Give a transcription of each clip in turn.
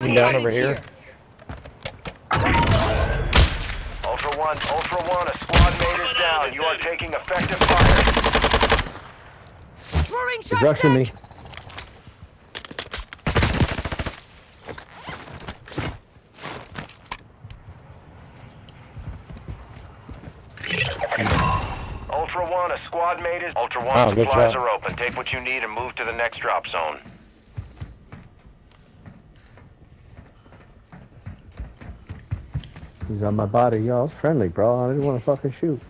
Coming down over here. Ultra One, Ultra One, a squad mate is down. You are taking effective fire. Throwing He's shots rushing me. Ultra One, a squad mate is. Ultra One, Oh, good supplies shot. are open. Take what you need and move to the next drop zone. He's on my body. Yo, I was friendly, bro. I didn't want to fucking shoot.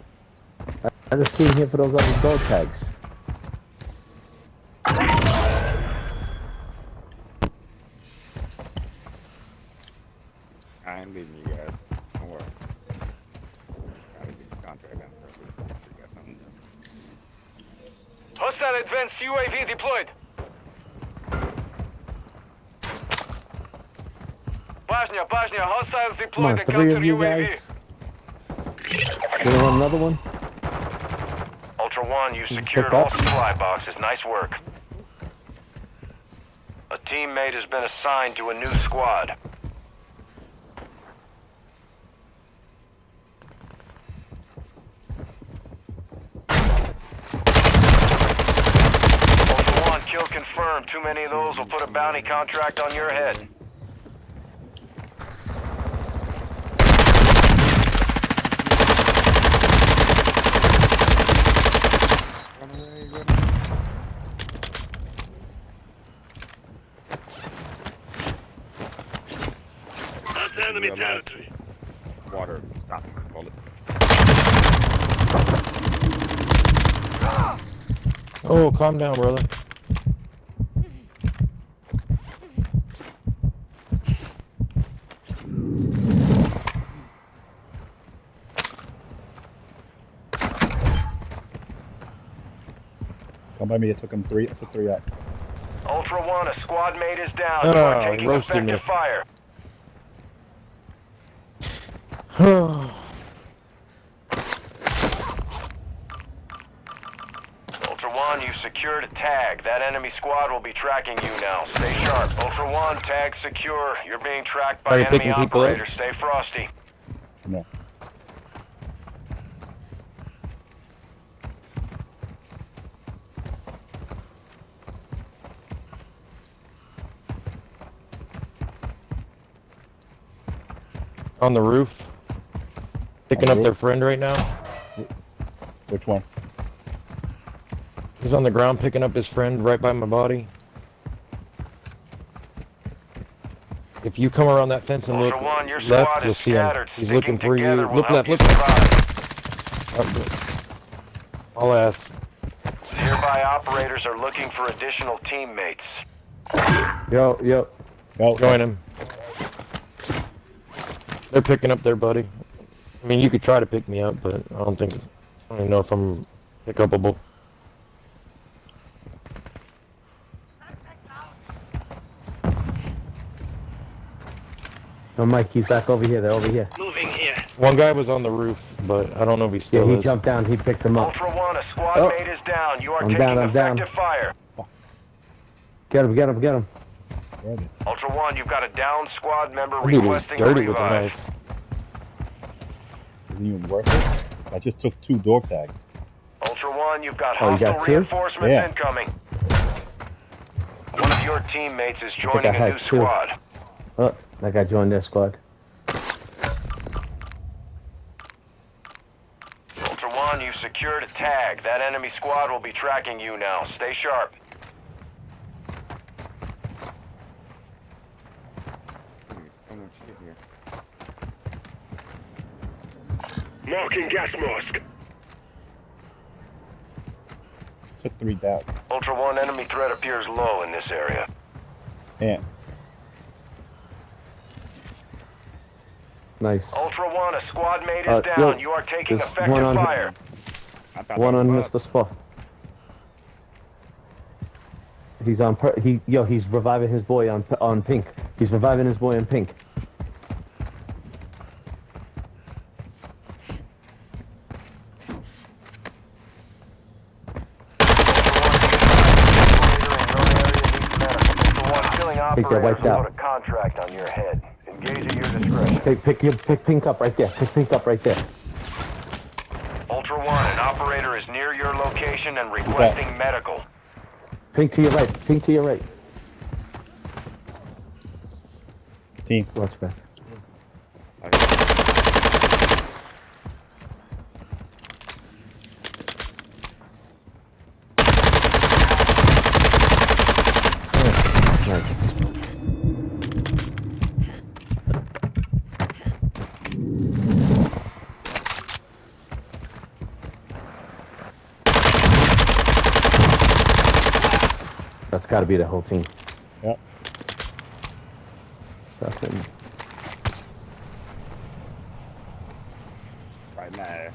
I, I just came here for those other dog tags. I ain't leaving you guys. Don't worry. Gotta get the contract done first. We got something done. Hostile advanced UAV deployed. Bosnia, Bosnia, hostiles Come on, deployed three of you guys. You want another one? Ultra One, you Pick secured all supply boxes. Nice work. A teammate has been assigned to a new squad. Ultra One, kill confirmed. Too many of those will put a bounty contract on your head. Enemy territory. Water, stop, bullet. Oh, calm down, brother. Come by me. It took him three. It took three out. Ultra One, a squad mate is down. Ah, you Oh, are taking roasted me. effective fire. Ultra One, you secured a tag. That enemy squad will be tracking you now. Stay sharp. Ultra One, tag secure. You're being tracked by enemy picking operators. Stay frosty. No. On the roof. Picking up their friend right now. Which one? He's on the ground picking up his friend right by my body. If you come around that fence and look One, your left, squad you'll is see him. He's looking for you. together will Look left, look left. survive. Up. I'll ask. Nearby operators are looking for additional teammates. Yo, yo. Oh, Join him. They're picking up their buddy. I mean, you could try to pick me up, but I don't think. I don't even know if I'm pick upable. No, oh, Mike, he's back over here. They're over here. Moving here. One guy was on the roof, but I don't know if he Yeah, he is. jumped down. He picked him up. Ultra One, a squad Oh. mate is down. You are I'm taking down, I'm down. effective fire. Get him, get him, get him. where are they? Ultra One, you've got a down squad member That dude was requesting a dirty with a revive. knife. Isn't even worth it. I just took two door tags. Ultra One, you've got Oh, you hostile got two? reinforcements Yeah. incoming. One of your teammates is I joining a had new two. squad. Oh, that guy joined their squad. Ultra One, you've secured a tag. That enemy squad will be tracking you now. Stay sharp. There's so much shit here. Marking gas mask. Took three down. Ultra One, enemy threat appears low in this area. Yeah. Nice. Ultra One, a squad mate is Uh, down. yo, you are taking effective one on- fire. One on was Mr. Spot. He's on. Per- he yo. He's reviving his boy on on pink. He's reviving his boy on pink. Ultra One, killing Think they're operators wiped out. a contract on your head. Engage at your discretion. Hey, pick your pick pink up right there. Pick pink up right there. Ultra One, an operator is near your location and requesting medical. Pink to your right. Pink to your right. Team. Watch back. Nice. That's got to be the whole team. Yep. That's it. Right now.